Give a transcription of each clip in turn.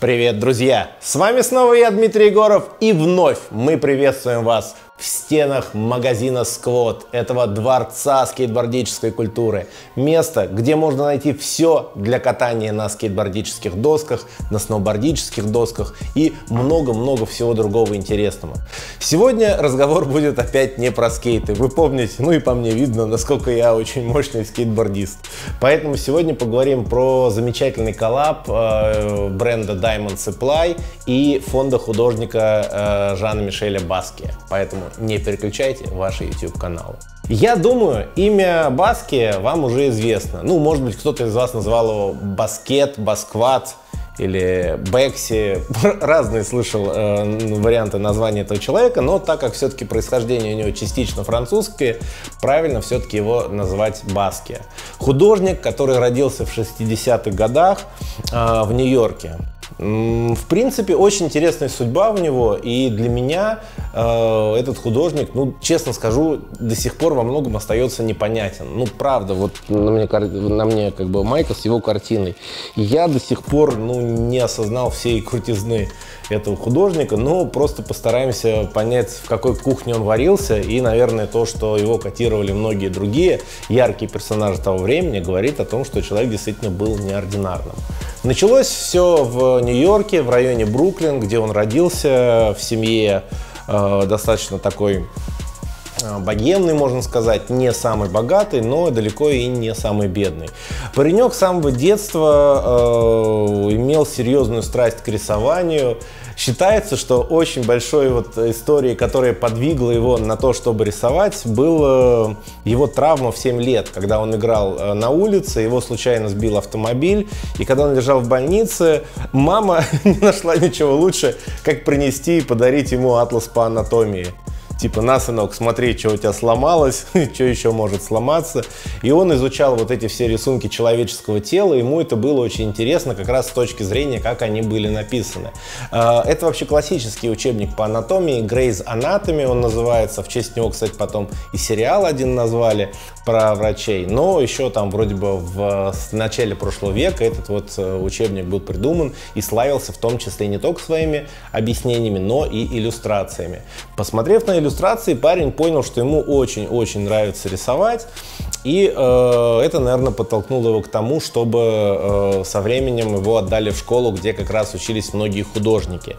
Привет, друзья! С вами снова я, Дмитрий Егоров, и вновь мы приветствуем вас в стенах магазина Сквот, этого дворца скейтбордической культуры. Место, где можно найти все для катания на скейтбордических досках, на сноубордических досках и много-много всего другого интересного. Сегодня разговор будет опять не про скейты. Вы помните, ну и по мне видно, насколько я очень мощный скейтбордист. Поэтому сегодня поговорим про замечательный коллаб э, бренда Diamond Supply и фонда художника э, Жана Мишеля Баския. Поэтому не переключайте ваши YouTube каналы. Я думаю, имя Баския вам уже известно. Ну, может быть, кто-то из вас назвал его Баскет, Баскват или Бекси. Разные слышал э, варианты названия этого человека, но так как все-таки происхождение у него частично французское, правильно все-таки его назвать Баски. Художник, который родился в 60-х годах э, в Нью-Йорке. В принципе, очень интересная судьба у него, и для меня э, этот художник, ну, честно скажу, до сих пор во многом остается непонятен. Ну, правда, вот на мне, на мне как бы майка с его картиной. я до сих пор, ну, не осознал всей крутизны этого художника, но просто постараемся понять, в какой кухне он варился, и, наверное, то, что его котировали многие другие яркие персонажи того времени, говорит о том, что человек действительно был неординарным. Началось все в Нью-Йорке, в районе Бруклин, где он родился, в семье достаточно такой э, богемный, можно сказать, не самый богатый, но далеко и не самый бедный. Паренек с самого детства э, имел серьезную страсть к рисованию, Считается, что очень большой вот историей, которая подвигла его на то, чтобы рисовать, был его травма в 7 лет, когда он играл э, на улице, его случайно сбил автомобиль, и когда он лежал в больнице, мама не нашла ничего лучше, как принести и подарить ему атлас по анатомии типа, на, сынок, смотри, что у тебя сломалось, что еще может сломаться. И он изучал вот эти все рисунки человеческого тела, ему это было очень интересно как раз с точки зрения, как они были написаны. А, это вообще классический учебник по анатомии, Grey's Anatomy он называется, в честь него, кстати, потом и сериал один назвали про врачей, но еще там вроде бы в начале прошлого века этот вот э, учебник был придуман и славился в том числе не только своими объяснениями, но и иллюстрациями. Посмотрев на иллюстрации, иллюстрации парень понял, что ему очень-очень нравится рисовать. И э, это, наверное, подтолкнуло его к тому, чтобы э, со временем его отдали в школу, где как раз учились многие художники.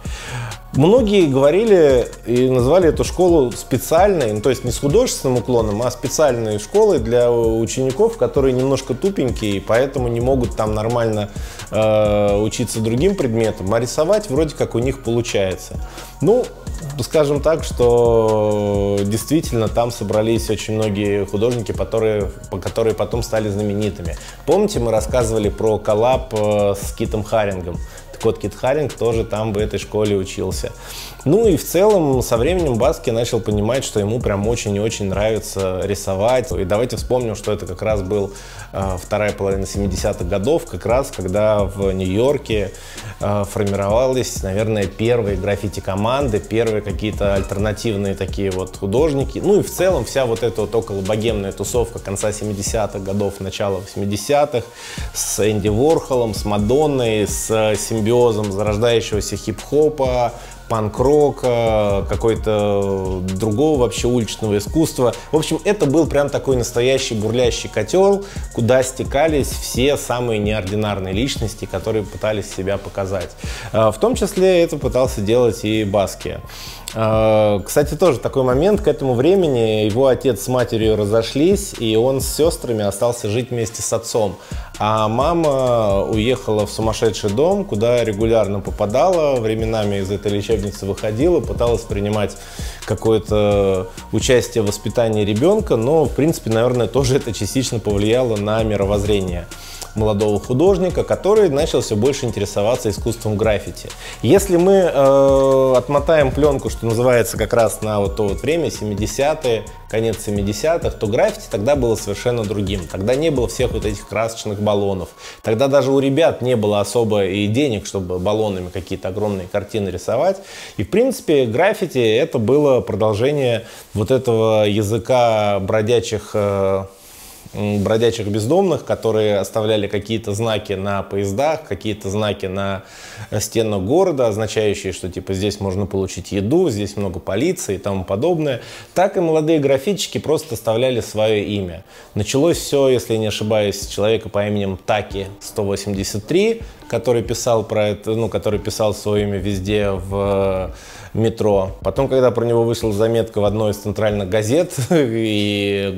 Многие говорили и назвали эту школу специальной, ну, то есть не с художественным уклоном, а специальной школой для учеников, которые немножко тупенькие, и поэтому не могут там нормально э, учиться другим предметам, а рисовать вроде как у них получается. Ну, скажем так, что действительно там собрались очень многие художники, которые, которые потом стали знаменитыми. Помните, мы рассказывали про коллаб э, с Китом Харингом? Кот Кит Харинг тоже там в этой школе учился. Ну и в целом со временем Баски начал понимать, что ему прям очень и очень нравится рисовать. И давайте вспомним, что это как раз был э, вторая половина 70-х годов, как раз когда в Нью-Йорке э, формировались, наверное, первые граффити-команды, первые какие-то альтернативные такие вот художники. Ну и в целом вся вот эта вот около богемная тусовка конца 70-х годов, начала 80-х с Энди Ворхолом, с Мадонной, с симбиозом зарождающегося хип-хопа, панк-рока, какой-то другого вообще уличного искусства. В общем, это был прям такой настоящий бурлящий котел, куда стекались все самые неординарные личности, которые пытались себя показать. А, в том числе это пытался делать и Баски. А, кстати, тоже такой момент. К этому времени его отец с матерью разошлись, и он с сестрами остался жить вместе с отцом. А мама уехала в сумасшедший дом, куда регулярно попадала, временами из этой лечебницы выходила, пыталась принимать какое-то участие в воспитании ребенка, но, в принципе, наверное, тоже это частично повлияло на мировоззрение молодого художника, который начал все больше интересоваться искусством граффити. Если мы э, отмотаем пленку, что называется, как раз на вот то вот время, 70-е, конец 70-х, то граффити тогда было совершенно другим. Тогда не было всех вот этих красочных баллонов. Тогда даже у ребят не было особо и денег, чтобы баллонами какие-то огромные картины рисовать. И, в принципе, граффити это было продолжение вот этого языка бродячих э, бродячих бездомных, которые оставляли какие-то знаки на поездах, какие-то знаки на стенах города, означающие, что типа здесь можно получить еду, здесь много полиции и тому подобное. Так и молодые графитчики просто оставляли свое имя. Началось все, если не ошибаюсь, с человека по именем Таки 183, который писал про это, ну, который писал свое имя везде в метро. Потом, когда про него вышла заметка в одной из центральных газет, и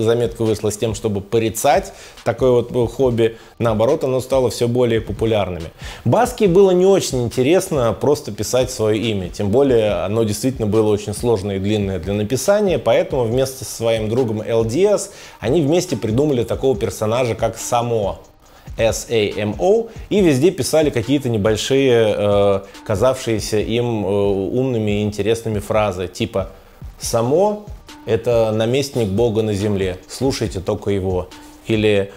заметка вышла с тем, чтобы порицать такое вот хобби, наоборот, оно стало все более популярными. Баски было не очень интересно просто писать свое имя, тем более оно действительно было очень сложное и длинное для написания, поэтому вместе со своим другом LDS они вместе придумали такого персонажа, как Само. SAMO, и везде писали какие-то небольшие, э, казавшиеся им э, умными и интересными фразы, типа «Само – это наместник Бога на земле, слушайте только его». Или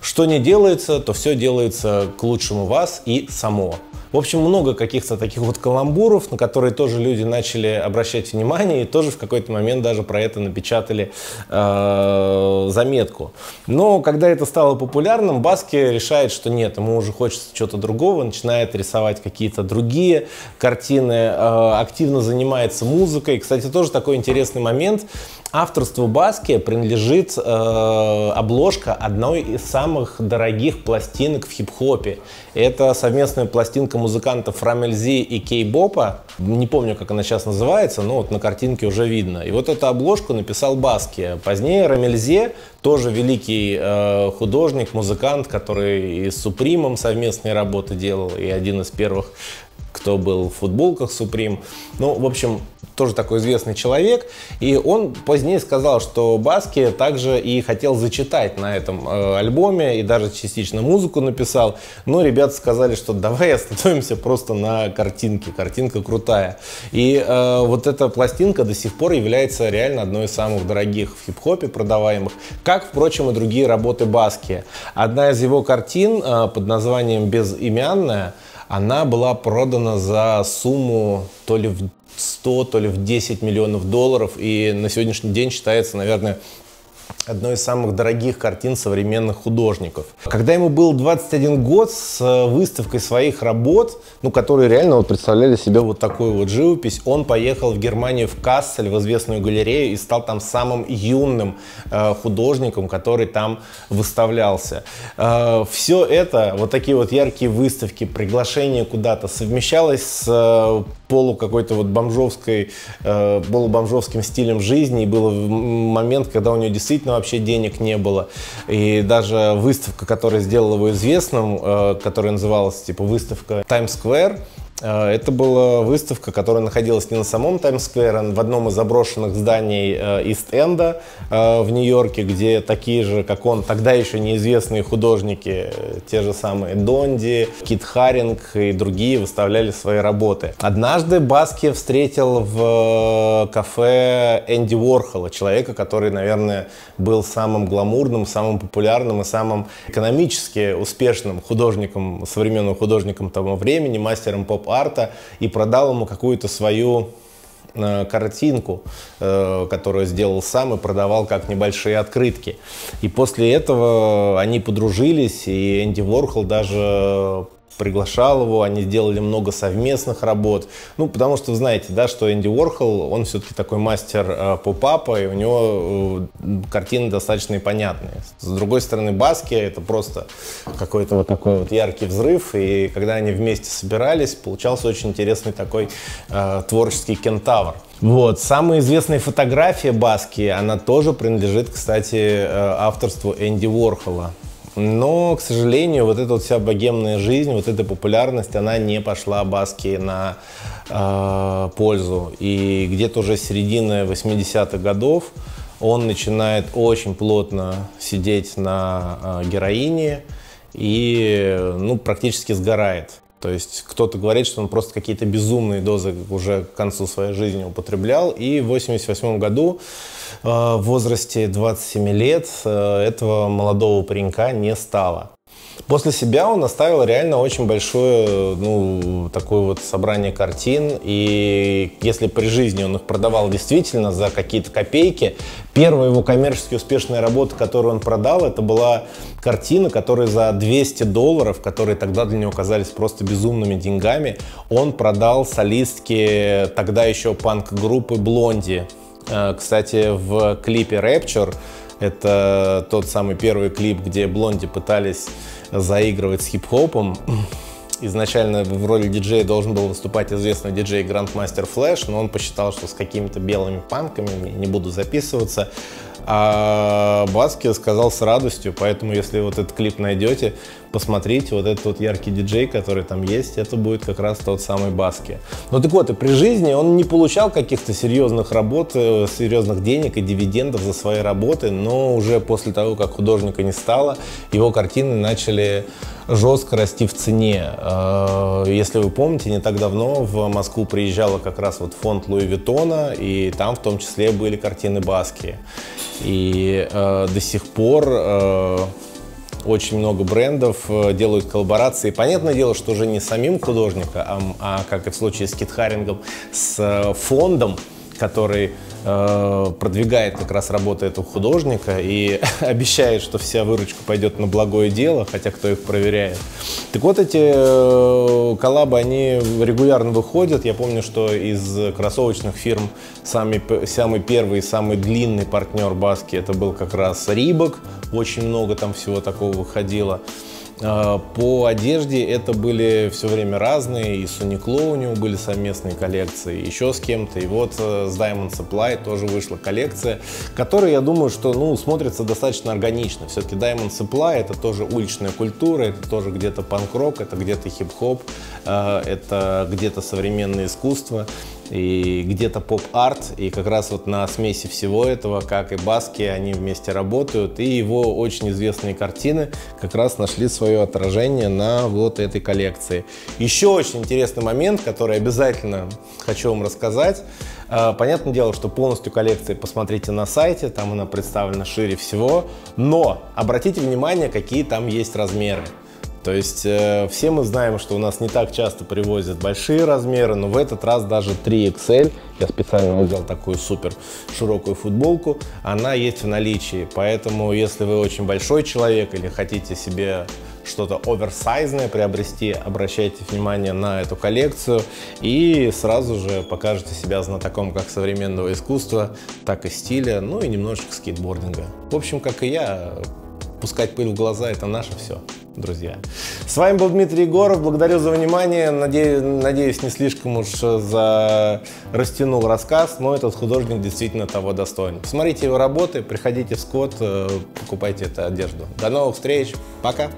«Что не делается, то все делается к лучшему вас и само». В общем, много каких-то таких вот каламбуров, на которые тоже люди начали обращать внимание и тоже в какой-то момент даже про это напечатали э, заметку. Но когда это стало популярным, Баски решает, что нет, ему уже хочется чего-то другого, начинает рисовать какие-то другие картины, э, активно занимается музыкой. Кстати, тоже такой интересный момент. Авторству Баски принадлежит э, обложка одной из самых дорогих пластинок в хип-хопе. Это совместная пластинка музыкантов Рамельзи и Кей-Бопа. Не помню, как она сейчас называется, но вот на картинке уже видно. И вот эту обложку написал Баски. Позднее Рамельзе, тоже великий э, художник, музыкант, который и с Супримом совместные работы делал, и один из первых кто был в футболках Supreme. Ну, в общем, тоже такой известный человек. И он позднее сказал, что Баски также и хотел зачитать на этом э, альбоме, и даже частично музыку написал. Но ребята сказали, что давай остановимся просто на картинке. Картинка крутая. И э, вот эта пластинка до сих пор является реально одной из самых дорогих в хип-хопе продаваемых, как, впрочем, и другие работы Баски. Одна из его картин э, под названием «Безымянная» она была продана за сумму то ли в 100, то ли в 10 миллионов долларов. И на сегодняшний день считается, наверное, одной из самых дорогих картин современных художников. Когда ему был 21 год, с э, выставкой своих работ, ну, которые реально вот представляли себе вот такую вот живопись, он поехал в Германию, в Кассель, в известную галерею и стал там самым юным э, художником, который там выставлялся. Э, все это, вот такие вот яркие выставки, приглашение куда-то совмещалось с э, полу какой-то вот бомжовской, э, полубомжовским стилем жизни. И был момент, когда у него действительно вообще денег не было. И даже выставка, которая сделала его известным, э, которая называлась типа выставка Times Square, это была выставка, которая находилась не на самом Таймс-сквер, а в одном из заброшенных зданий э, Ист-Энда э, в Нью-Йорке, где такие же, как он, тогда еще неизвестные художники, те же самые Донди, Кит Харинг и другие выставляли свои работы. Однажды Баски встретил в кафе Энди Уорхола, человека, который, наверное, был самым гламурным, самым популярным и самым экономически успешным художником, современным художником того времени, мастером поп арта и продал ему какую-то свою э, картинку, э, которую сделал сам и продавал как небольшие открытки. И после этого они подружились, и Энди Ворхол даже приглашал его, они сделали много совместных работ. Ну, потому что, знаете, да, что Энди Уорхол, он все-таки такой мастер э, поп-апа, и у него э, картины достаточно понятные. С другой стороны, Баски — это просто какой-то вот такой вот яркий взрыв, и когда они вместе собирались, получался очень интересный такой э, творческий кентавр. Вот. Самая известная фотография Баски, она тоже принадлежит, кстати, э, авторству Энди Уорхола. Но, к сожалению, вот эта вот вся богемная жизнь, вот эта популярность, она не пошла Баски на э, пользу. И где-то уже с середины 80-х годов он начинает очень плотно сидеть на э, героине и ну, практически сгорает. То есть кто-то говорит, что он просто какие-то безумные дозы уже к концу своей жизни употреблял. И в 1988 году э, в возрасте 27 лет э, этого молодого паренька не стало. После себя он оставил реально очень большое, ну, такое вот собрание картин. И если при жизни он их продавал действительно за какие-то копейки, первая его коммерчески успешная работа, которую он продал, это была картина, которая за 200 долларов, которые тогда для него казались просто безумными деньгами, он продал солистке тогда еще панк-группы Блонди. Э, кстати, в клипе Rapture это тот самый первый клип, где Блонди пытались заигрывать с хип-хопом. Изначально в роли диджея должен был выступать известный диджей Grandmaster Flash, но он посчитал, что с какими-то белыми панками не буду записываться. А Баски сказал с радостью, поэтому если вот этот клип найдете, посмотрите, вот этот вот яркий диджей, который там есть, это будет как раз тот самый Баски. Ну так вот, и при жизни он не получал каких-то серьезных работ, э, серьезных денег и дивидендов за свои работы, но уже после того, как художника не стало, его картины начали жестко расти в цене. Э, если вы помните, не так давно в Москву приезжала как раз вот фонд Луи Виттона, и там в том числе были картины Баски. И э, до сих пор очень много брендов э, делают коллаборации. Понятное дело, что уже не самим художником, а, а как и в случае с Кит Харингом, с э, фондом, который э, продвигает как раз работу этого художника и обещает, что вся выручка пойдет на благое дело, хотя кто их проверяет. Так вот, эти э, коллабы, они регулярно выходят. Я помню, что из кроссовочных фирм самый, самый первый и самый длинный партнер Баски это был как раз Рибок. Очень много там всего такого выходило. А, по одежде это были все время разные, и с Uniqlo у него были совместные коллекции, еще с кем-то. И вот э, с Diamond Supply тоже вышла коллекция, которая, я думаю, что ну, смотрится достаточно органично. Все-таки Diamond Supply это тоже уличная культура, это тоже где-то панк-рок, это где-то хип-хоп, э, это где-то современное искусство и где-то поп-арт, и как раз вот на смеси всего этого, как и Баски, они вместе работают, и его очень известные картины как раз нашли свое отражение на вот этой коллекции. Еще очень интересный момент, который обязательно хочу вам рассказать. А, понятное дело, что полностью коллекции посмотрите на сайте, там она представлена шире всего, но обратите внимание, какие там есть размеры. То есть э, все мы знаем, что у нас не так часто привозят большие размеры, но в этот раз даже 3XL, я специально взял такую супер широкую футболку, она есть в наличии. Поэтому если вы очень большой человек или хотите себе что-то оверсайзное приобрести, обращайте внимание на эту коллекцию и сразу же покажете себя знатоком как современного искусства, так и стиля, ну и немножечко скейтбординга. В общем, как и я, пускать пыль в глаза – это наше все, друзья. С вами был Дмитрий Егоров. Благодарю за внимание. Надеюсь, надеюсь не слишком уж за... растянул рассказ, но этот художник действительно того достоин. Посмотрите его работы, приходите в Скотт, э, покупайте эту одежду. До новых встреч. Пока.